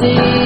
see.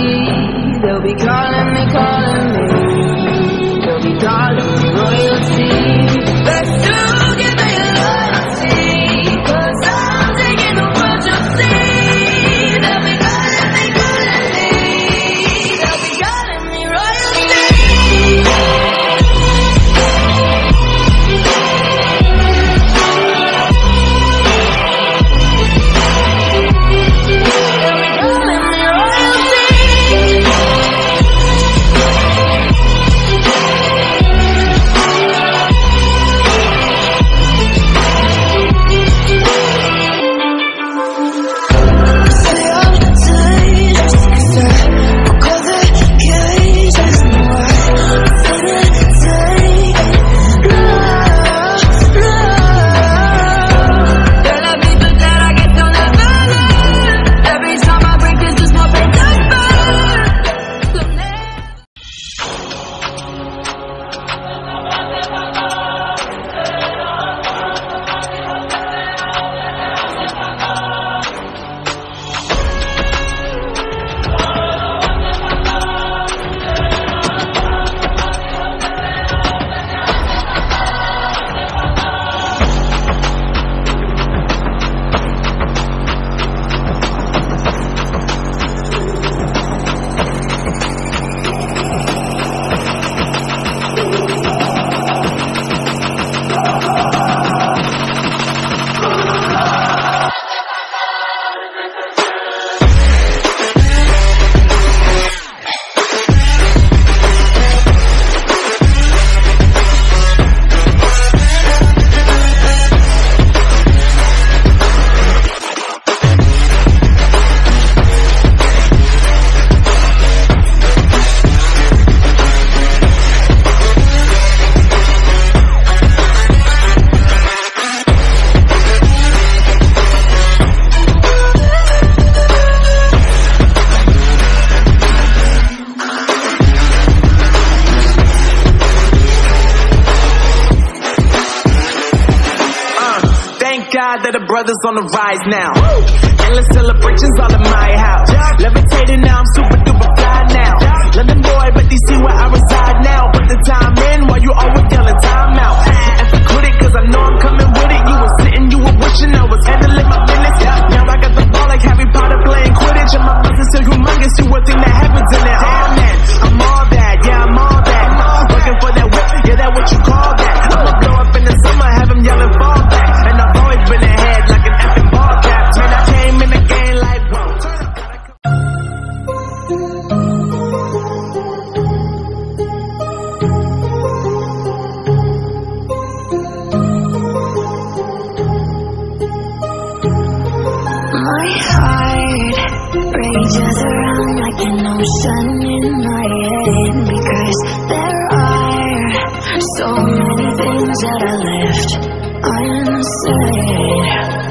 proud that the brothers on the rise now. Woo! Endless celebrations all in my house. Levitating now, I'm super duper Just around like an ocean in my head Because there are so many things that I left unsaid